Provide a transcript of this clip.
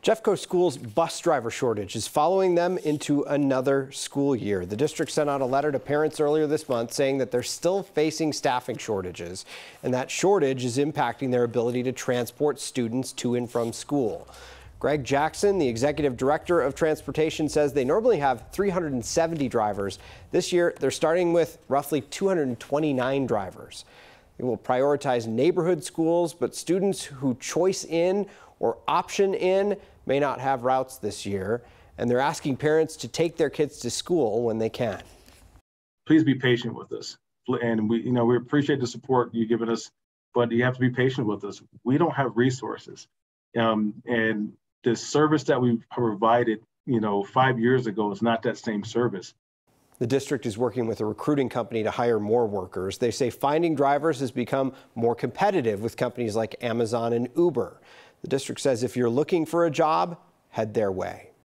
Jeffco Schools bus driver shortage is following them into another school year. The district sent out a letter to parents earlier this month saying that they're still facing staffing shortages and that shortage is impacting their ability to transport students to and from school. Greg Jackson, the executive director of transportation, says they normally have 370 drivers. This year, they're starting with roughly 229 drivers. They will prioritize neighborhood schools, but students who choice in or option in may not have routes this year, and they're asking parents to take their kids to school when they can. Please be patient with us. And we, you know, we appreciate the support you've given us, but you have to be patient with us. We don't have resources. Um, and the service that we provided, you know, five years ago is not that same service. The district is working with a recruiting company to hire more workers. They say finding drivers has become more competitive with companies like Amazon and Uber. The district says if you're looking for a job, head their way.